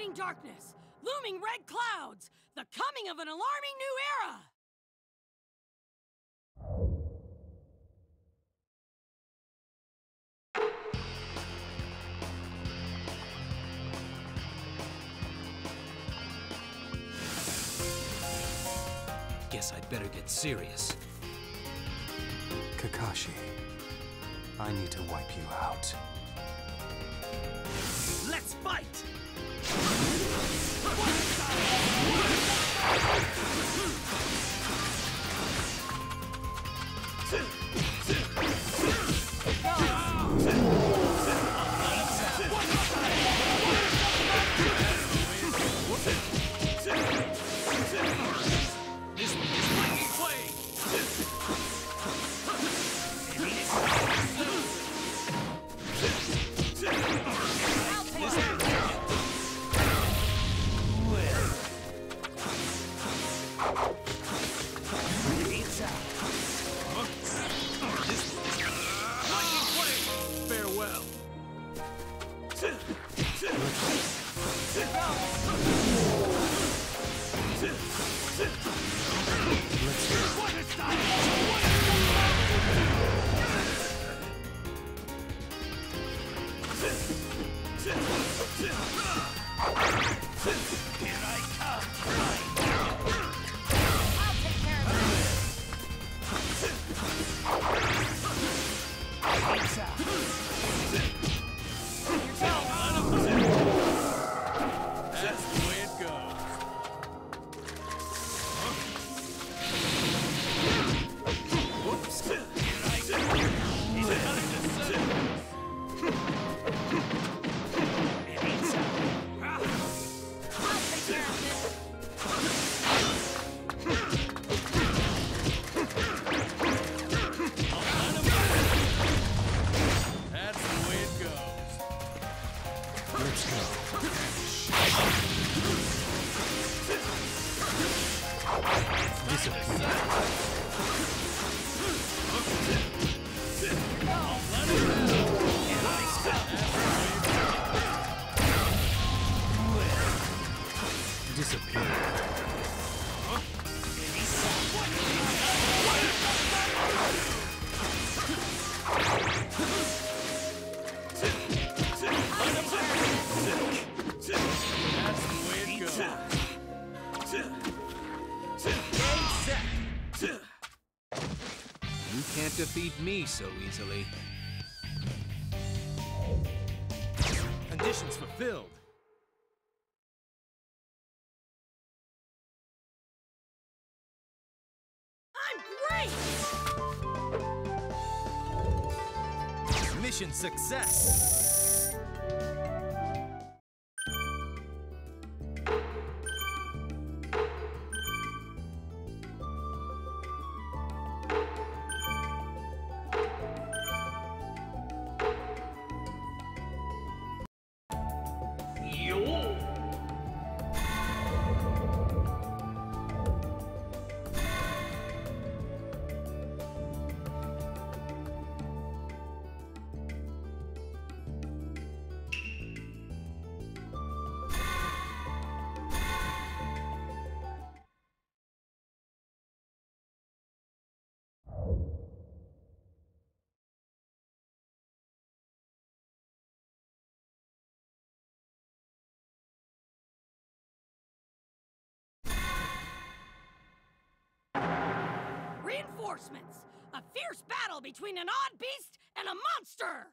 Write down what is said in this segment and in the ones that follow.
Penetrating darkness, looming red clouds, the coming of an alarming new era! Guess I'd better get serious. Kakashi, I need to wipe you out. Let's fight! That's Disappear. That's the way it goes. You can't defeat me so easily. Conditions fulfilled. Mission success! Reinforcements! A fierce battle between an odd beast and a monster!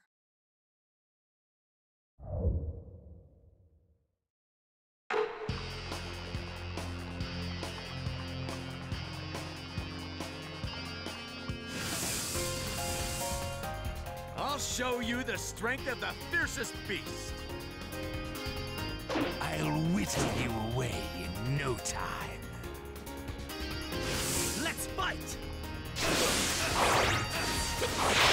I'll show you the strength of the fiercest beast. I'll whittle you away in no time. Let's fight! This is it. I'll lend you a hand. I'll take care of this.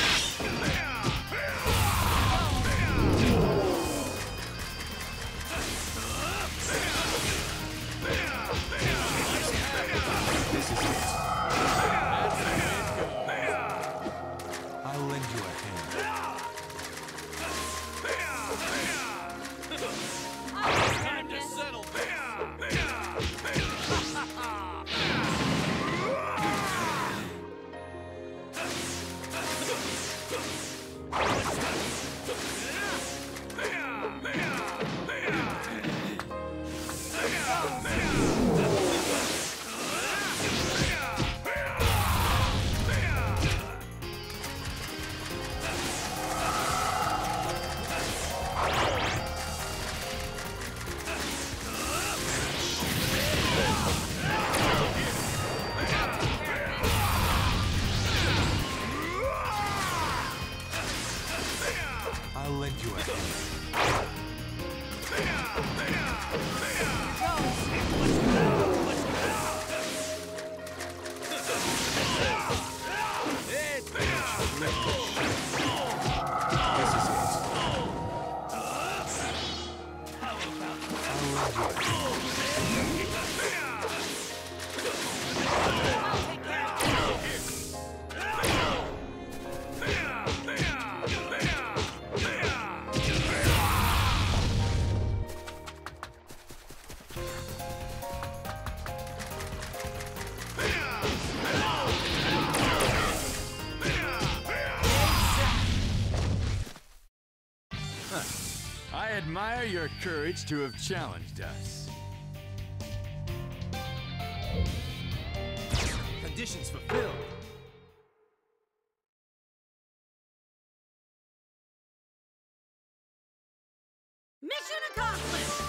Let's go. Courage to have challenged us. Conditions fulfilled. Mission accomplished!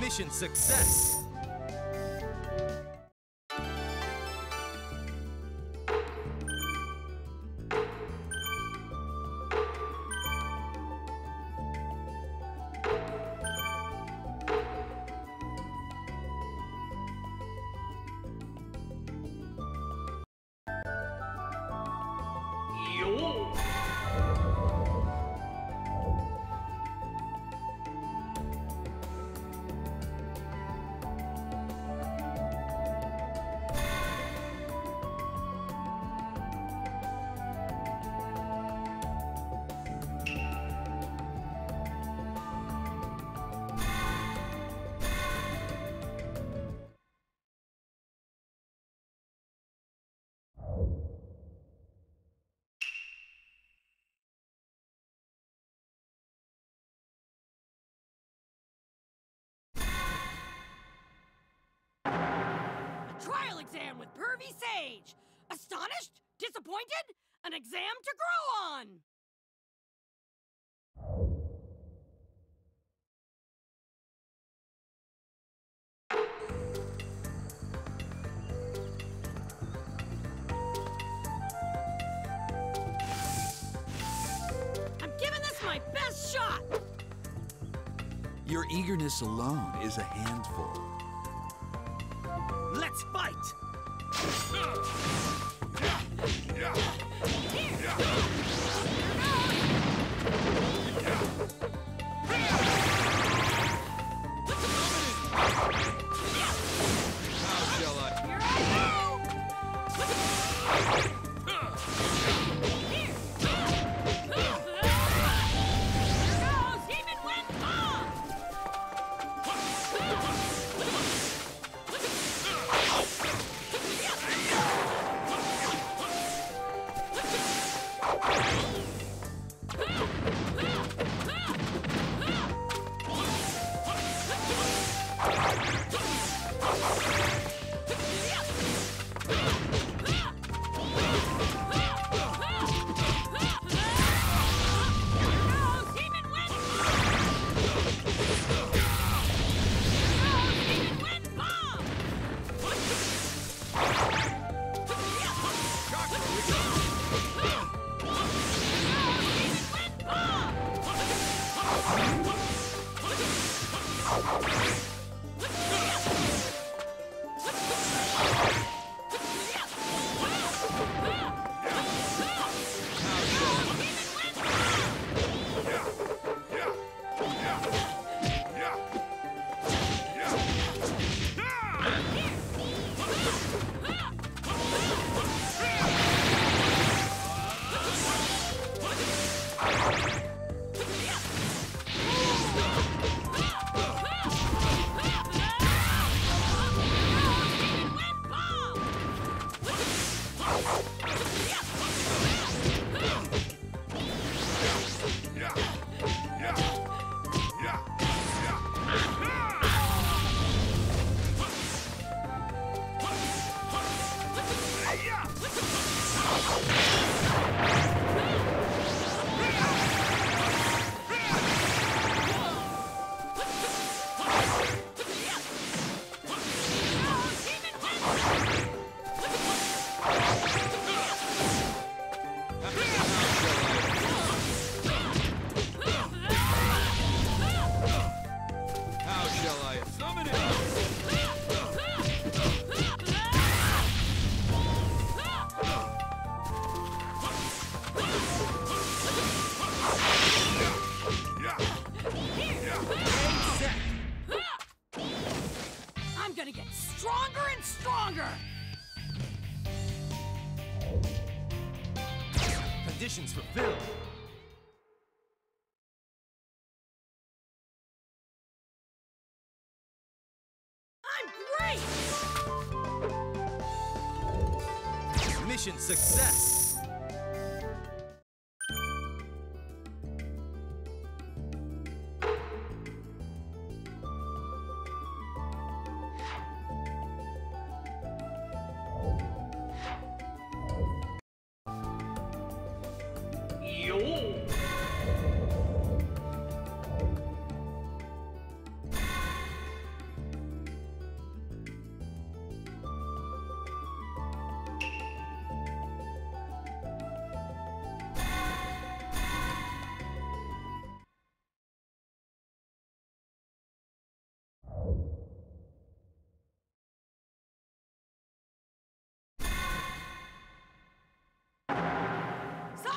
Mission success. Exam with Pervy Sage! Astonished? Disappointed? An exam to grow on! I'm giving this my best shot! Your eagerness alone is a handful. Let's fight. Here Conditions fulfilled. I'm great! Mission success.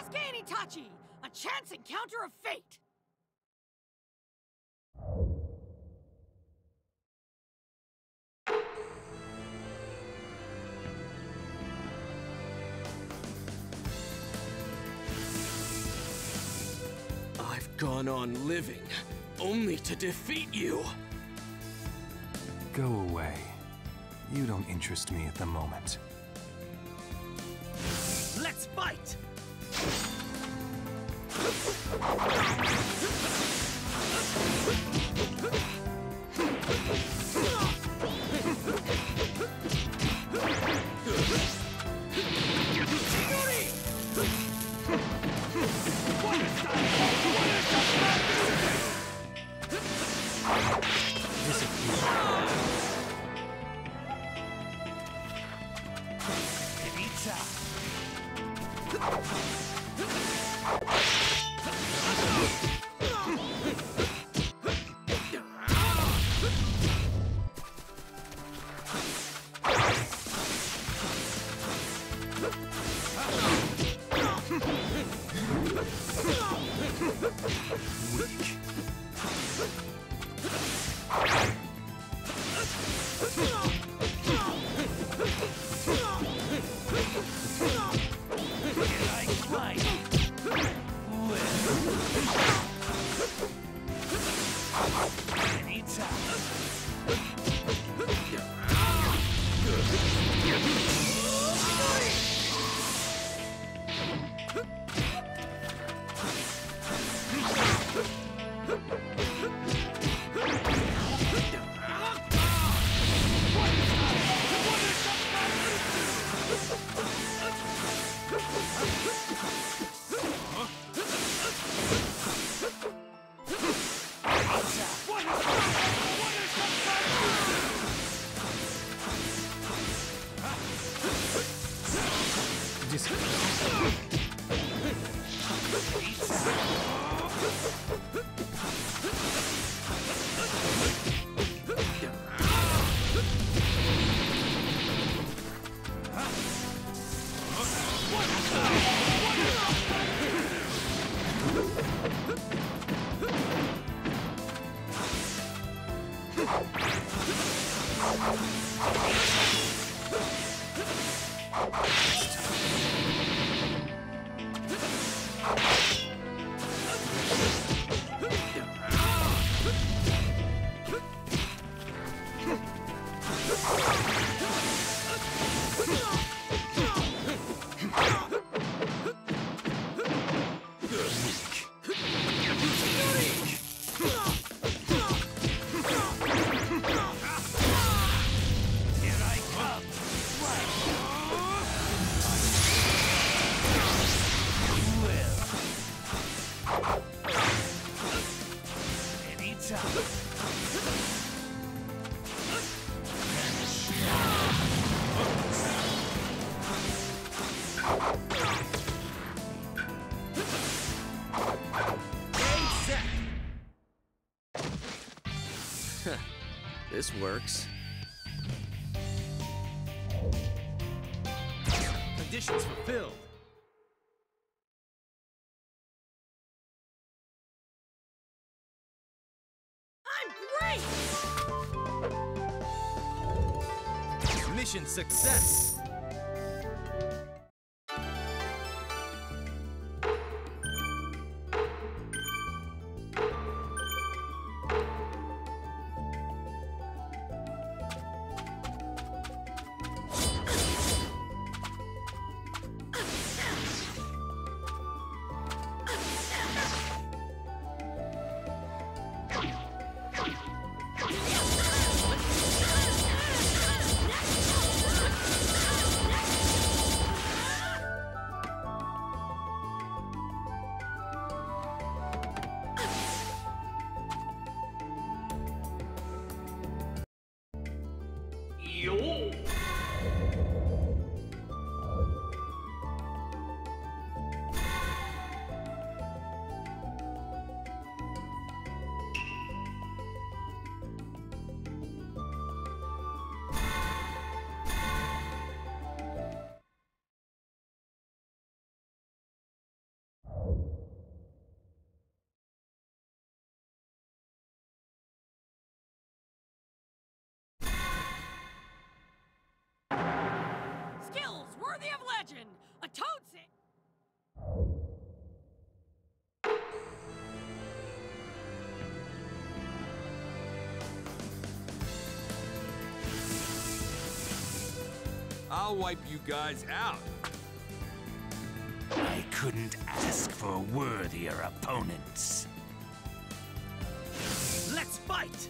Sasuke and Itachi! A chance encounter of fate! I've gone on living only to defeat you. Go away. You don't interest me at the moment. Let's fight. What a! This works. Conditions fulfilled. I'm great! Mission success. Legend! A toad sa- I'll wipe you guys out. I couldn't ask for worthier opponents. Let's fight!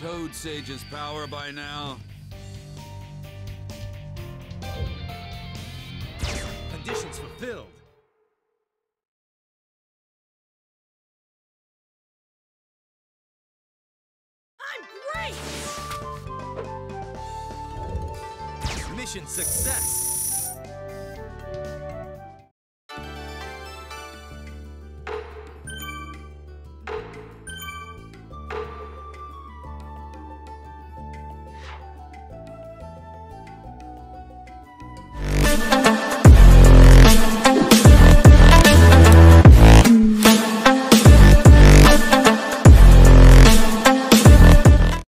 Toad Sage's power by now? Conditions fulfilled. I'm great! Mission success.